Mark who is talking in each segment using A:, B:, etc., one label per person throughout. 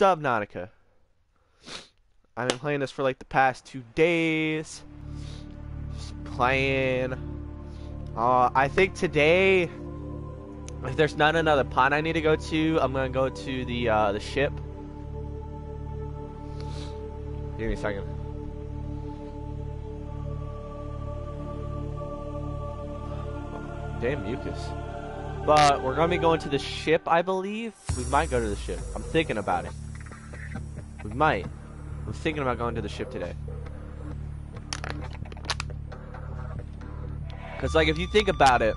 A: Subnautica. I've been playing this for like the past two days. Just playing. Uh, I think today, if there's not another pond I need to go to, I'm gonna go to the uh, the ship. Give me a second. Damn mucus. But we're gonna be going to the ship, I believe. We might go to the ship. I'm thinking about it. We might. I'm thinking about going to the ship today. Cause like if you think about it,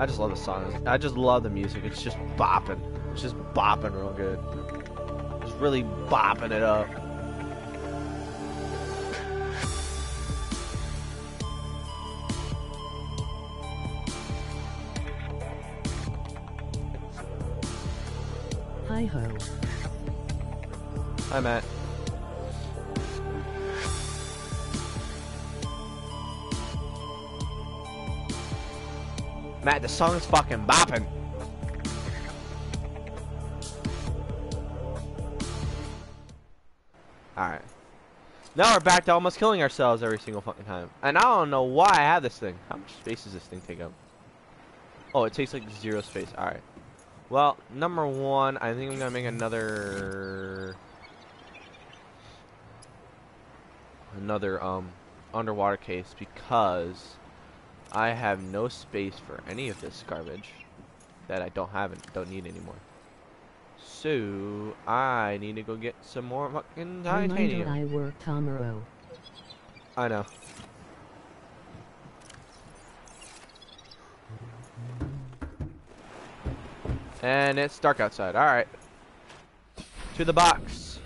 A: I just love the song. I just love the music. It's just bopping. It's just bopping real good. Just really bopping it up.
B: Hi ho.
A: Hi, Matt. Matt, the song's fucking bopping. Alright. Now we're back to almost killing ourselves every single fucking time. And I don't know why I have this thing. How much space does this thing take up? Oh, it takes like zero space. Alright. Well, number one, I think I'm gonna make another... Another, um, underwater case because I have no space for any of this garbage that I don't have and don't need anymore. So I need to go get some more fucking
B: Reminder
A: titanium.
B: I work tomorrow.
A: I know. And it's dark outside. Alright. To the box.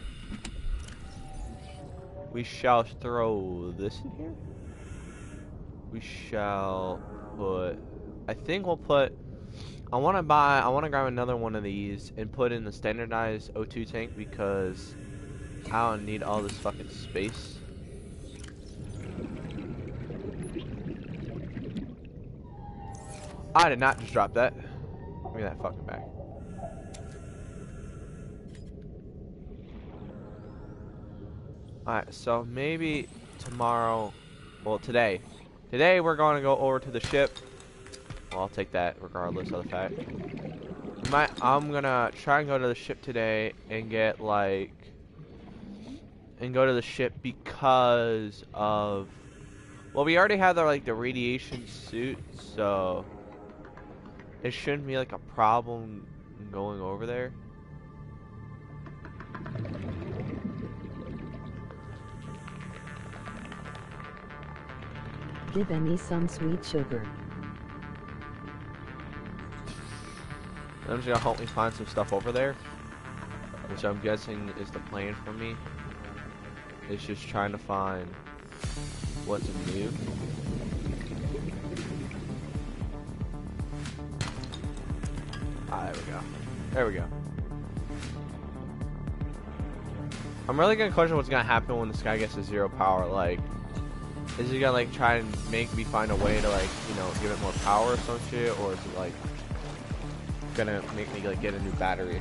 A: We shall throw this in here. We shall put... I think we'll put... I want to buy... I want to grab another one of these and put in the standardized O2 tank because I don't need all this fucking space. I did not just drop that. Give me that fucking back. Alright, so maybe tomorrow, well today. Today we're going to go over to the ship. Well, I'll take that regardless of the fact. My, I'm gonna try and go to the ship today and get like, and go to the ship because of, well we already have the like the radiation suit, so it shouldn't be like a problem going over there.
B: Give me some sweet sugar.
A: I'm just gonna help me find some stuff over there, which I'm guessing is the plan for me. It's just trying to find what's new. Ah, there we go. There we go. I'm really gonna question what's gonna happen when this guy gets to zero power. Like, is he gonna like try and make me find a way to like, you know, give it more power or some shit, or is it like gonna make me like get a new battery?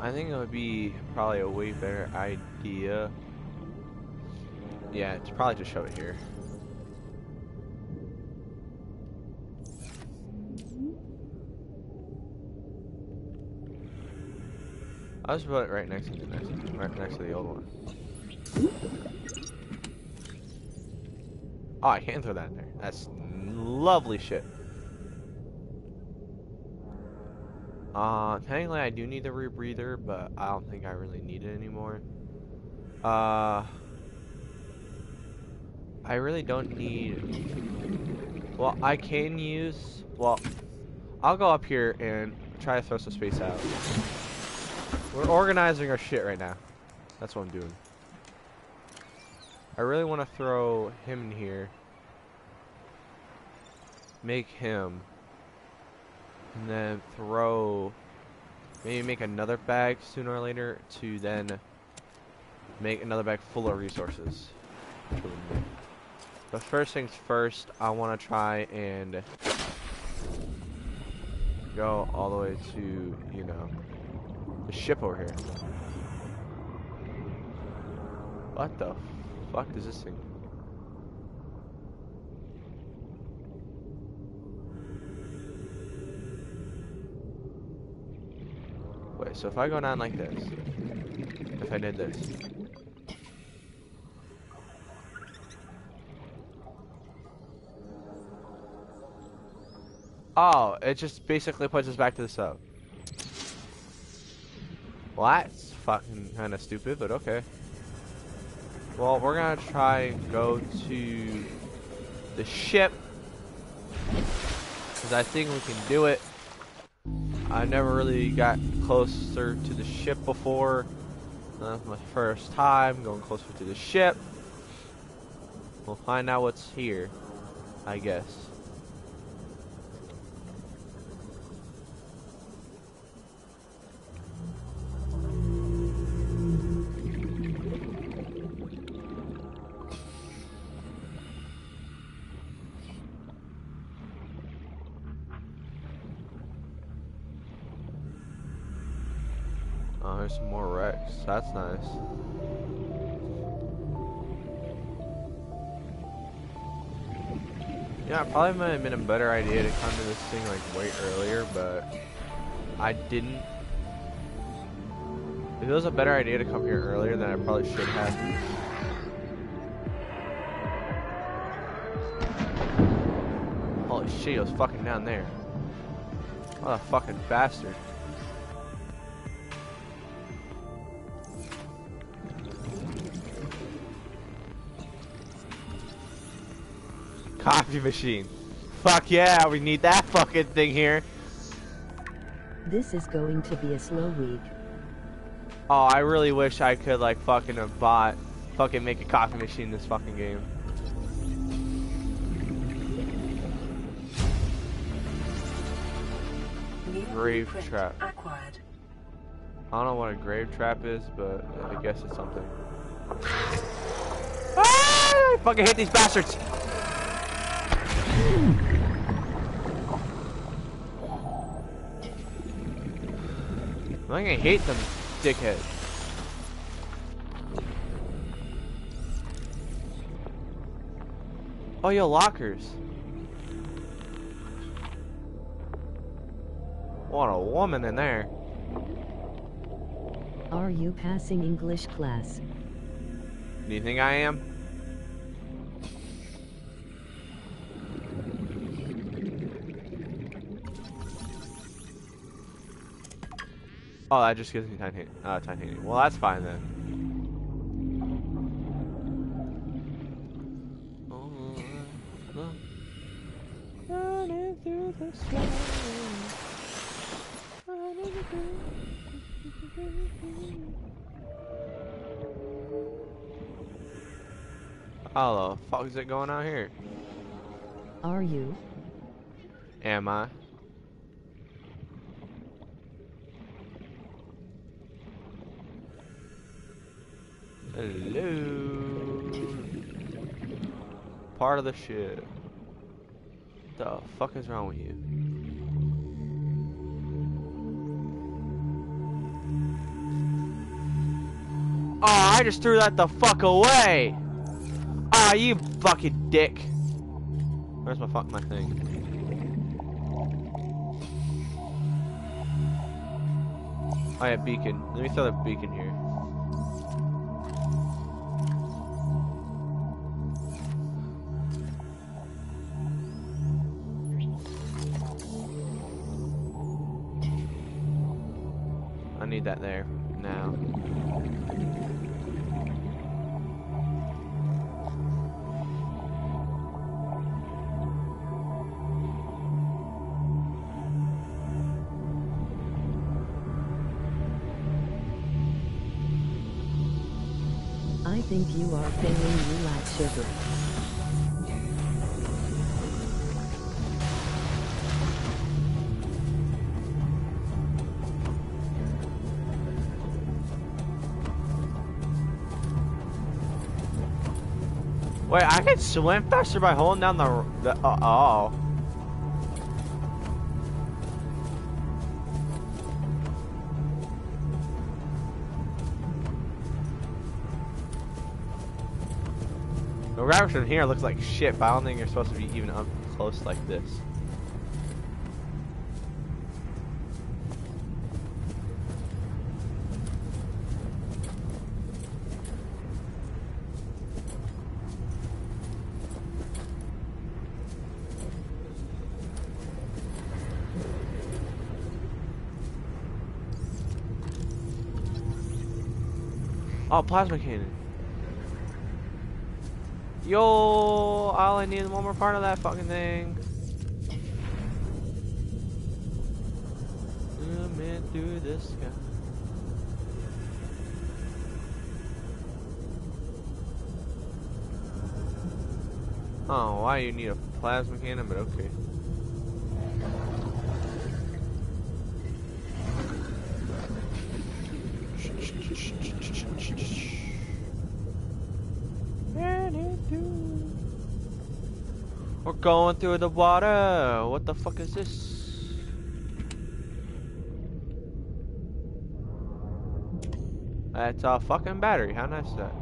A: I think it would be probably a way better idea. Yeah, it's probably just show it here. I'll just put it right next to the next, right next to the old one. Oh, I can't throw that in there. That's lovely shit. Uh, technically I do need the rebreather, but I don't think I really need it anymore. Uh, I really don't need. Well, I can use. Well, I'll go up here and try to throw some space out. We're organizing our shit right now. That's what I'm doing. I really want to throw him in here. Make him. And then throw... Maybe make another bag sooner or later to then make another bag full of resources. But first things first, I want to try and go all the way to, you know, the ship over here. What the fuck is this thing? So if I go down like this, if I did this, Oh, it just basically puts us back to the sub. Well, that's fucking kind of stupid, but okay. Well, we're gonna try and go to the ship. Because I think we can do it. I never really got closer to the ship before. Uh, That's my first time going closer to the ship. We'll find out what's here, I guess. That's nice. Yeah, it probably might have been a better idea to come to this thing like way earlier, but I didn't. If it was a better idea to come here earlier, then I probably should have. Holy shit, he was fucking down there. What a fucking bastard. Coffee machine. Fuck yeah, we need that fucking thing here.
B: This is going to be a slow week.
A: Oh, I really wish I could like fucking have bought fucking make a coffee machine in this fucking game. Grave trap.
C: Acquired.
A: I don't know what a grave trap is, but I guess it's something. Ah! Fucking hit these bastards! I think I hate them dickheads. Oh, yo, lockers. What a woman in there.
B: Are you passing English class?
A: Do you think I am? Oh, that just gives me titanium. Uh, titanium. Well, that's fine then. Running through the snow. Running through- How the fuck is it going out here?
B: Are you?
A: Am I? Hello. Part of the shit. The fuck is wrong with you? Oh, I just threw that the fuck away. Ah, you fucking dick. Where's my fuck my thing? Oh yeah, beacon. Let me throw the beacon here. Wait, I can swim faster by holding down the. the uh, oh. Graphics from here looks like shit, but I don't think you're supposed to be even up close like this. Oh, plasma cannon. Yo, all I need is one more part of that fucking thing. Zooming through the sky. Oh, why you need a plasma cannon, but okay. Going through the water. What the fuck is this? That's a fucking battery. How nice is that?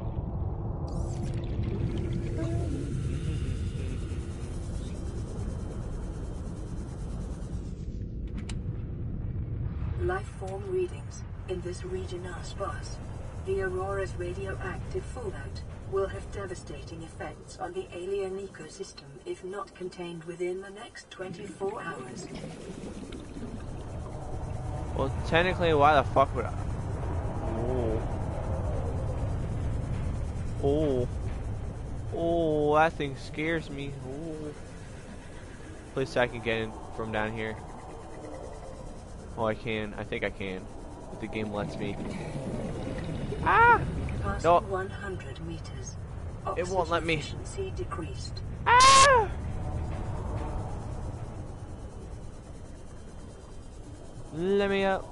C: Life form readings in this region are sparse. The Aurora's radioactive fallout will have devastating effects on the alien ecosystem if not contained within the next 24 hours.
A: Well, technically, why the fuck would I? Oh. Oh. Oh, that thing scares me. Oh. I can get in from down here. Oh, I can. I think I can. If the game lets me. Ah!
C: Past
A: No.
C: 100 meters.
A: It won't let me.
C: oxygen efficiency decreased.
A: Ah! Let me up.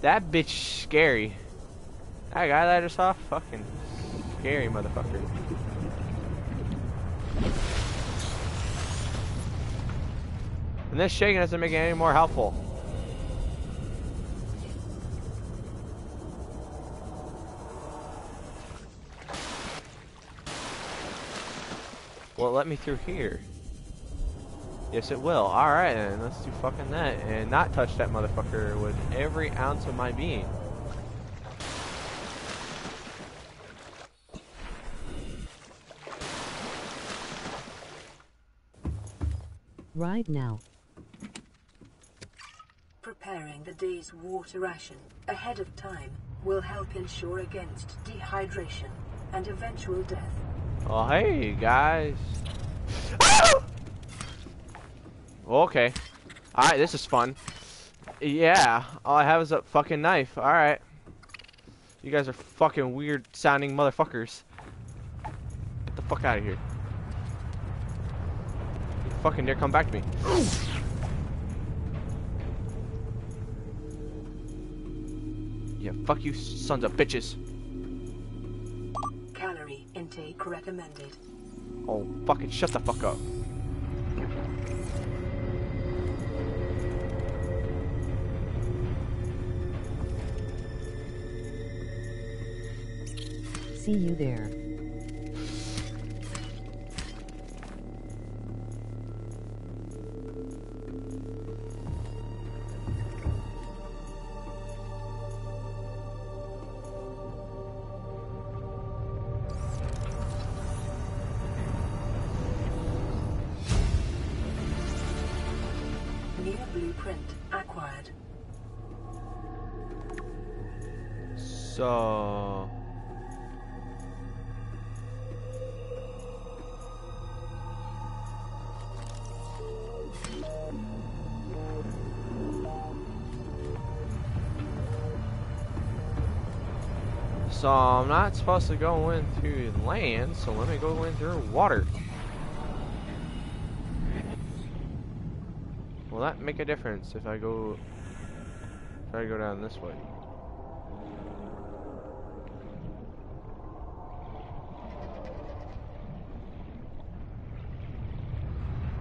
A: That bitch scary. That guy that I just saw, fucking scary motherfucker. And this shaking doesn't make it any more helpful. Well, let me through here. Yes, it will. Alright, then. Let's do fucking that. And not touch that motherfucker with every ounce of my being.
B: Right now.
C: Preparing the day's water ration ahead of time will help ensure against dehydration and eventual death.
A: Oh, hey, guys. Ah! Okay. Alright, this is fun. Yeah, all I have is a fucking knife. Alright. You guys are fucking weird sounding motherfuckers. Get the fuck out of here. You fucking dare come back to me. Yeah, fuck you sons of bitches.
C: Calorie intake recommended.
A: Oh, fucking shut the fuck up.
B: See you there.
A: So I'm not supposed to go in through land, so let me go in through water. Will that make a difference if I go if I go down this way?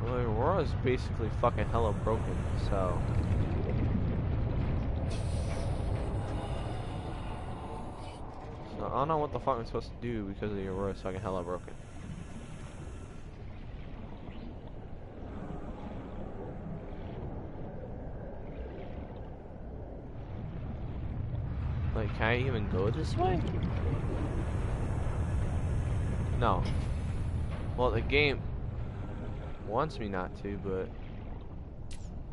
A: Well, Aurora's basically fucking hella broken, so I don't know what the fuck I'm supposed to do because of the Aurora's fucking hella broken. Like, can I even go this way? No. Well, the game wants me not to, but...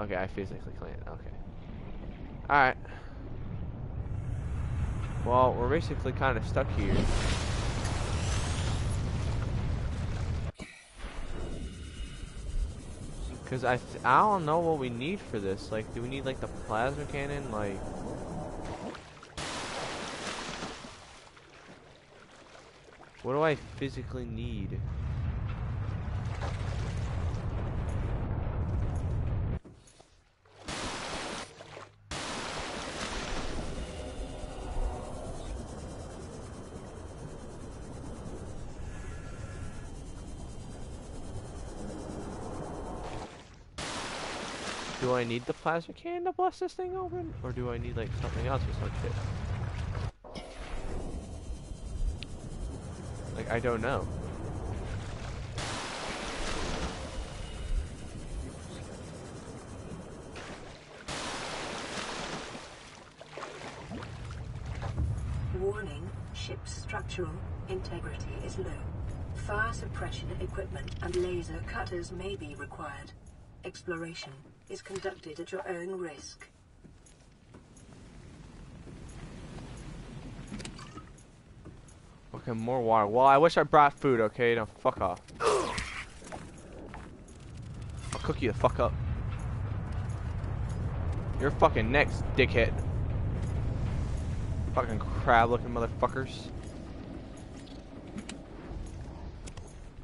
A: Okay, I physically can't. Okay. Alright. Well, we're basically kind of stuck here. Cause I I don't know what we need for this. Like, do we need like the plasma cannon? Like, what do I physically need? Do I need the plasma cannon to blast this thing open? Or do I need like something else or some shit? Like, I don't know.
C: Warning, ship's structural integrity is low. Fire suppression equipment and laser cutters may be required. Exploration is conducted at your own risk.
A: Okay, more water. Well, I wish I brought food, okay? Now, fuck off. I'll cook you the fuck up. You're fucking next, dickhead. Fucking crab looking motherfuckers.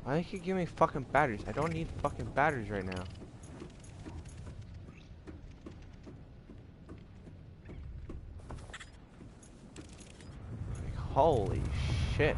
A: Why they keep giving me fucking batteries? I don't need fucking batteries right now. Like, holy shit.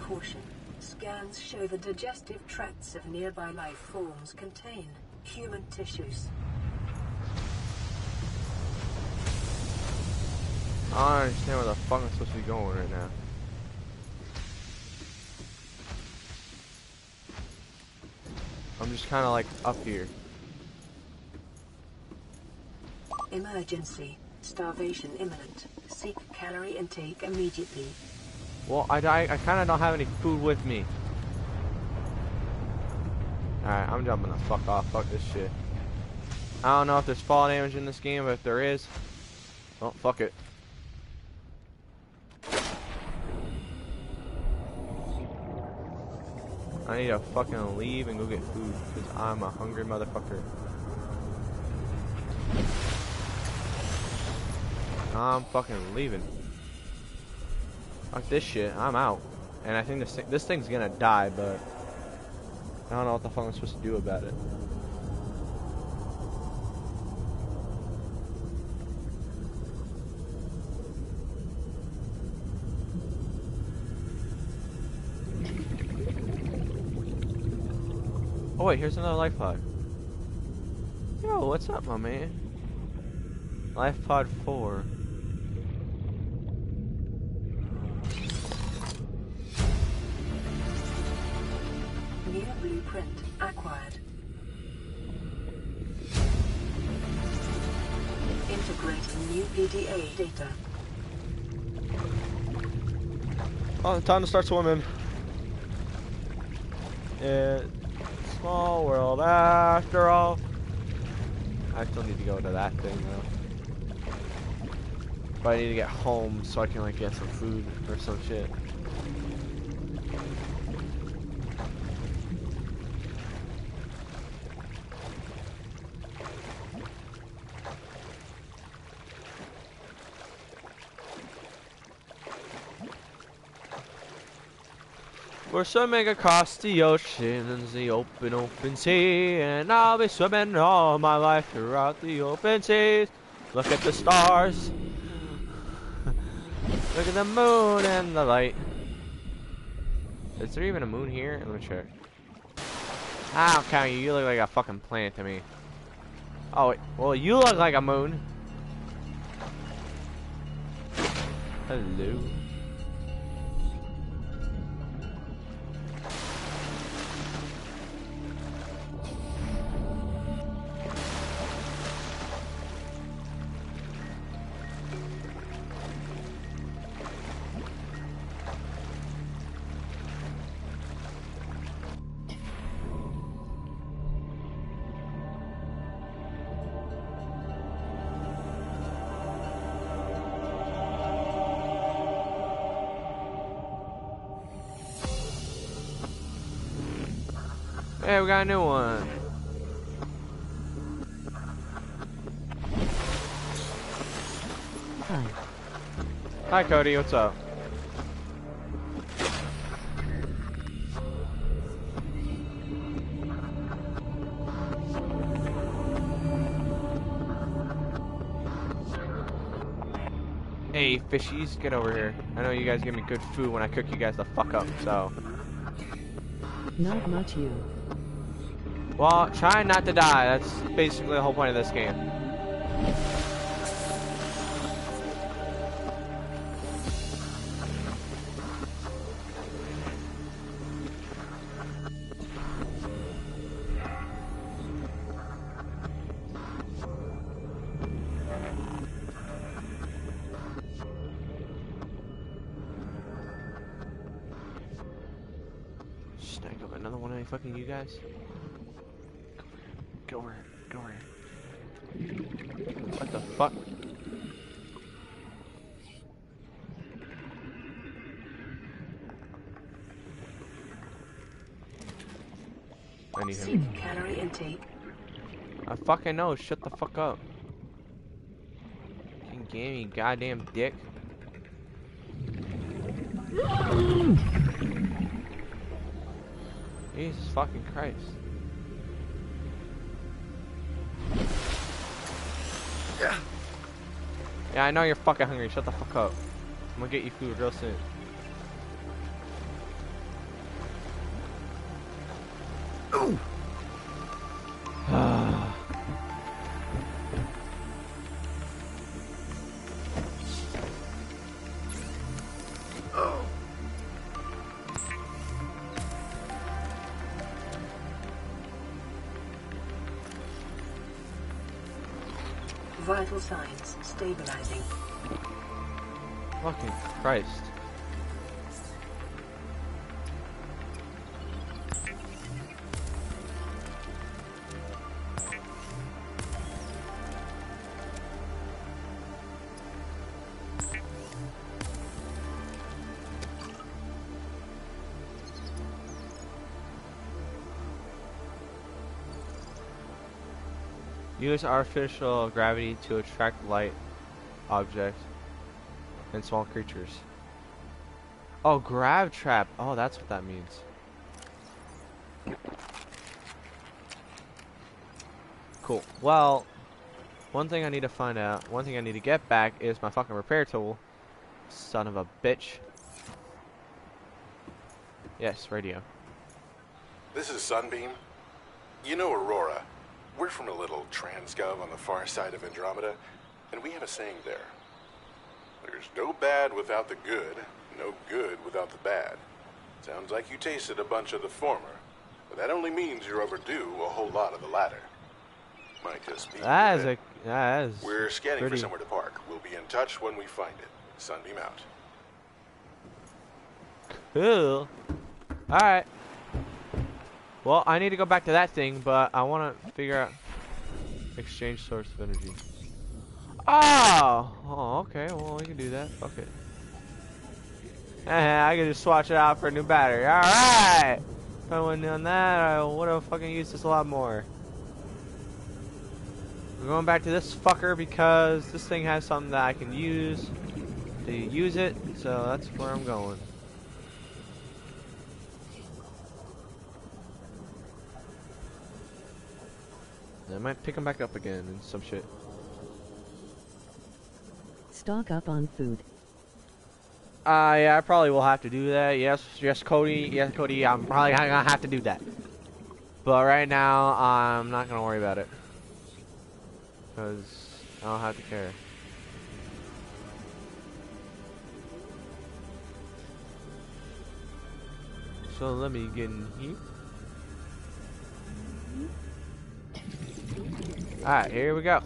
C: Caution. Scans show the digestive tracts of nearby life forms contain human tissues.
A: I don't understand where the fuck I'm supposed to be going right now. I'm just kind of like up here.
C: Emergency. Starvation imminent. Seek calorie intake immediately.
A: Well, I, I, I kind of don't have any food with me. Alright, I'm jumping the fuck off. Fuck this shit. I don't know if there's fall damage in this game, but if there is, well, fuck it. I need to fucking leave and go get food, because I'm a hungry motherfucker. I'm fucking leaving. Fuck this shit, I'm out. And I think this thing, this thing's gonna die, but I don't know what the fuck I'm supposed to do about it. Wait, here's another life pod. Yo, what's up, my man? Life pod 4.
C: New blueprint acquired. Integrating new PDA data.
A: Oh, time to start swimming. It's a small world after all. I still need to go to that thing though. But I need to get home so I can like get some food or some shit. We're swimming across the ocean in the open, open sea, and I'll be swimming all my life throughout the open seas. Look at the stars. Look at the moon and the light. Is there even a moon here? Let me check. I don't count you. You look like a fucking planet to me. Oh, wait. well, you look like a moon. Hello. Got a new one.
B: Hi.
A: Hi, Cody. What's up? Hey, fishies, get over here. I know you guys give me good food when I cook you guys the fuck up, so.
B: Not much you.
A: Well, try not to die. That's basically the whole point of this game. Snag up another one of you fucking you guys. Go over here. Go over here. What the fuck? I need him.
C: Calorie intake.
A: I fucking know. Shut the fuck up. Fucking game, you goddamn dick. Jesus fucking Christ. Yeah, I know you're fucking hungry. Shut the fuck up. I'm gonna get you food real soon. Christ. Use artificial gravity to attract light objects and small creatures. Oh, grab trap. Oh, that's what that means. Cool. Well, one thing I need to find out, one thing I need to get back is my fucking repair tool. Son of a bitch. Yes, radio.
D: This is Sunbeam. You know Aurora. We're from a little transgov on the far side of Andromeda, and we have a saying there. There's no bad without the good, no good without the bad. Sounds like you tasted a bunch of the former, but that only means you're overdue a whole lot of the latter. Might just be.
A: That is a that is
D: We're scanning
A: pretty
D: for somewhere to park. We'll be in touch when we find it. Sunbeam out.
A: cool. All right. Well, I need to go back to that thing, but I want to figure out exchange source of energy. Oh! Oh, okay. Well, we can do that. Fuck it. I can just swatch it out for a new battery. Alright! If I wouldn't done that, I would have fucking used this a lot more. We're going back to this fucker because this thing has something that I can use to use it, so that's where I'm going. I might pick him back up again and some shit.
B: Stock up on food.
A: Uh, yeah, I probably will have to do that. Yes, yes, Cody. Yes, Cody. I'm probably gonna have to do that. But right now, I'm not gonna worry about it. Because I don't have to care. So let me get in here. Alright, here we go.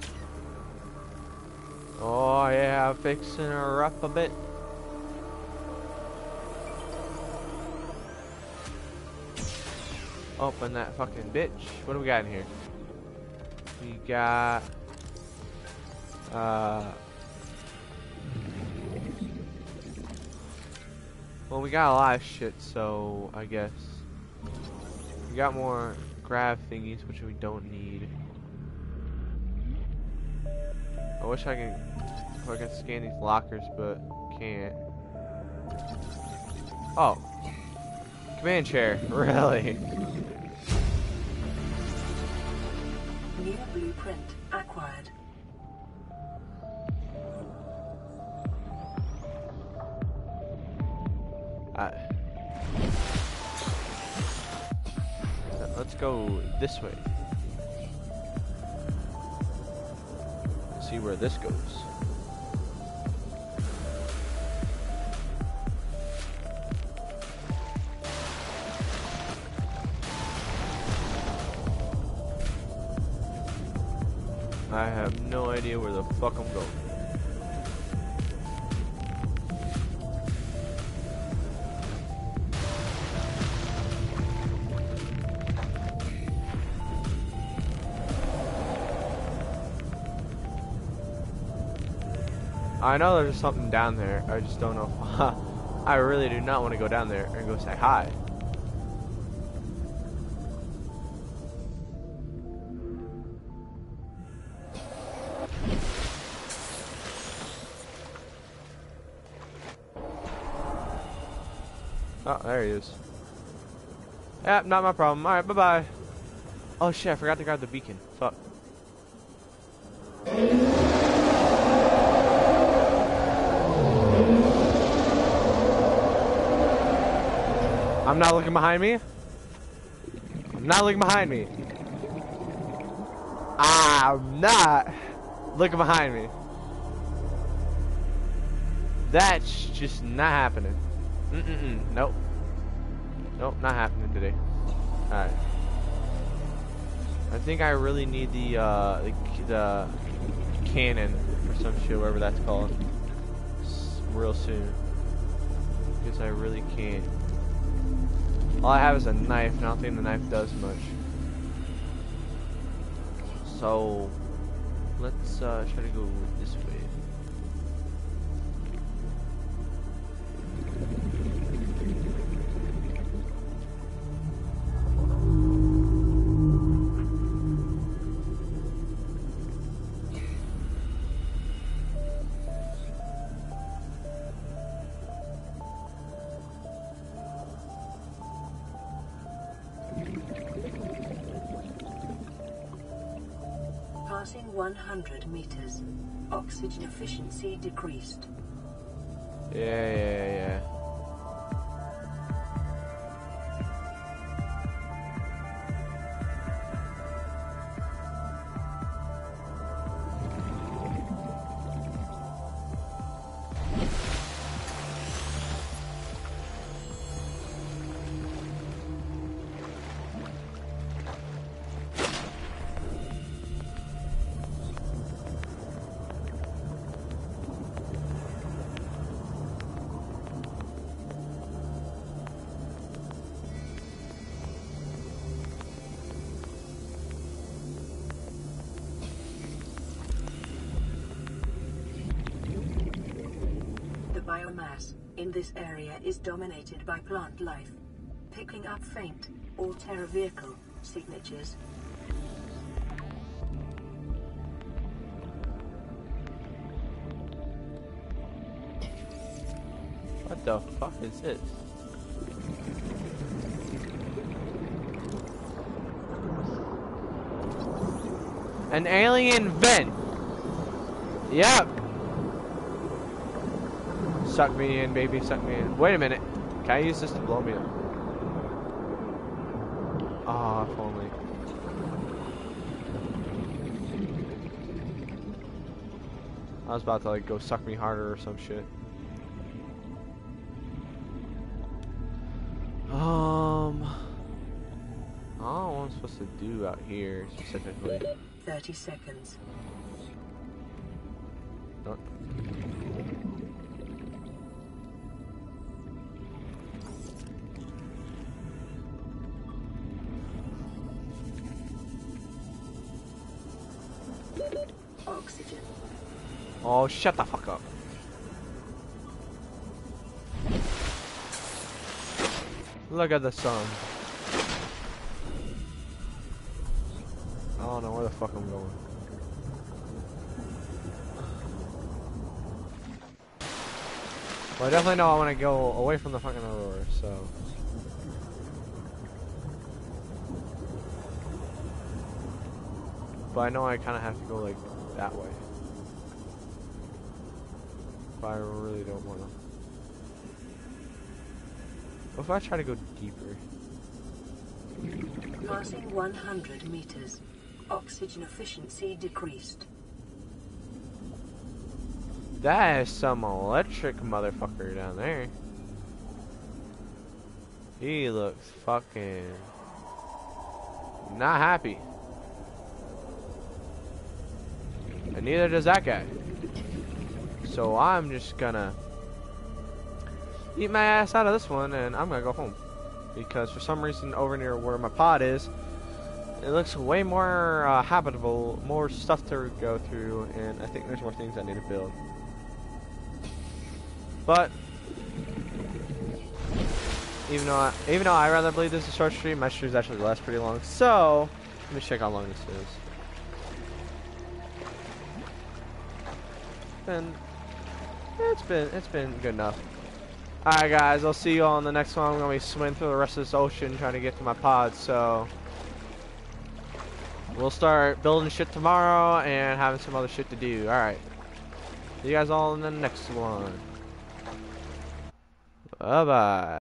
A: Oh yeah, fixing her up a bit. Open that fucking bitch. What do we got in here? We got uh Well we got a lot of shit, so I guess we got more grab thingies which we don't need. I wish I I can scan these lockers but can't. Oh. Command chair, really?
C: New blueprint acquired.
A: Uh, let's go this way. See where this goes. I have no idea where the fuck I'm going. I know there's something down there. I just don't know. I really do not want to go down there and go say hi. Oh, there he is. Yeah, not my problem. Alright, bye-bye. Oh shit, I forgot to grab the beacon. Fuck. I'm not looking behind me. I'm not looking behind me. I'm not looking behind me. That's just not happening. Mm-mm-mm. Nope. Nope, not happening today. Alright. I think I really need the, uh, the, the cannon or some shit, whatever that's called, real soon. Because I really can't. All I have is a knife, and I don't think the knife does much. So, let's uh, try to go this way.
C: 100 meters. Oxygen efficiency decreased.
A: Yeah, yeah, yeah.
C: In this area is dominated by plant life, picking up faint Alterra vehicle signatures.
A: What the fuck is this? An alien vent. Yep. Suck me in, baby, suck me in. Wait a minute. Can I use this to blow me up? Ah, if only. I was about to like go suck me harder or some shit. Um, I don't know what I'm supposed to do out here specifically.
C: 30 seconds. Oxygen.
A: Oh, shut the fuck up. Look at the sun. I don't know where the fuck I'm going. Well, I definitely know I want to go away from the fucking Aurora, so. But I know I kind of have to go like that way. But I really don't want to. What if I try to go deeper?
C: Passing 100 meters. Oxygen efficiency decreased.
A: That is some electric motherfucker down there. He looks fucking not happy. And neither does that guy. So I'm just gonna eat my ass out of this one and I'm gonna go home. Because for some reason over near where my pod is, it looks way more uh, habitable, more stuff to go through, and I think there's more things I need to build. But even though I, even though I rather believe this is a short stream, my streams actually last pretty long. So let me check how long this is. Been it's been it's been good enough. Alright guys, I'll see you all in the next one. I'm gonna be swimming through the rest of this ocean trying to get to my pod, so we'll start building shit tomorrow and having some other shit to do. Alright. See you guys all in the next one. Bye bye.